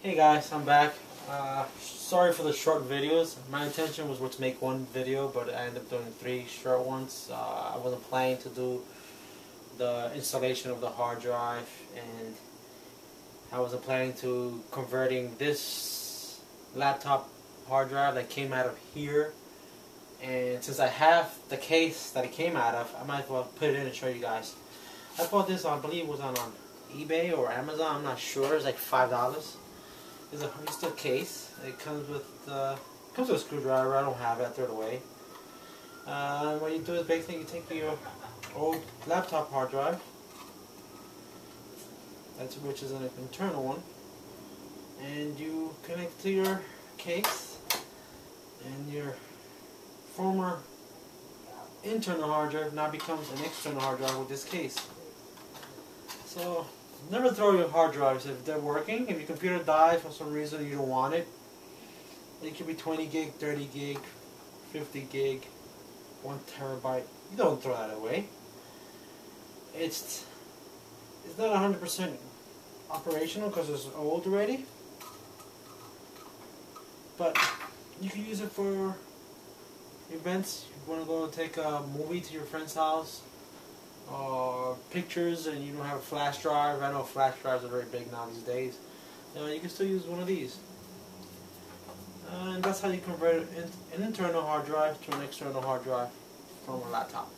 Hey guys, I'm back. Uh, sorry for the short videos. My intention was to make one video, but I ended up doing three short ones. Uh, I wasn't planning to do the installation of the hard drive, and I wasn't planning to converting this laptop hard drive that came out of here. And since I have the case that it came out of, I might as well put it in and show you guys. I bought this, I believe it was on, on eBay or Amazon, I'm not sure. It's like $5 is a just a case. It comes with uh, comes with a screwdriver. I don't have it. Throw it away. Uh, what you do is basically you take your old laptop hard drive, that's which is an internal one, and you connect to your case, and your former internal hard drive now becomes an external hard drive with this case. So never throw your hard drives if they're working. If your computer dies for some reason you don't want it, it could be 20 gig, 30 gig, 50 gig, 1 terabyte. You don't throw that away. It's it's not 100% operational because it's old already. But you can use it for events. You want to go take a movie to your friend's house uh, pictures and you don't have a flash drive, I know flash drives are very big now these days, uh, you can still use one of these. Uh, and that's how you convert an internal hard drive to an external hard drive from a laptop.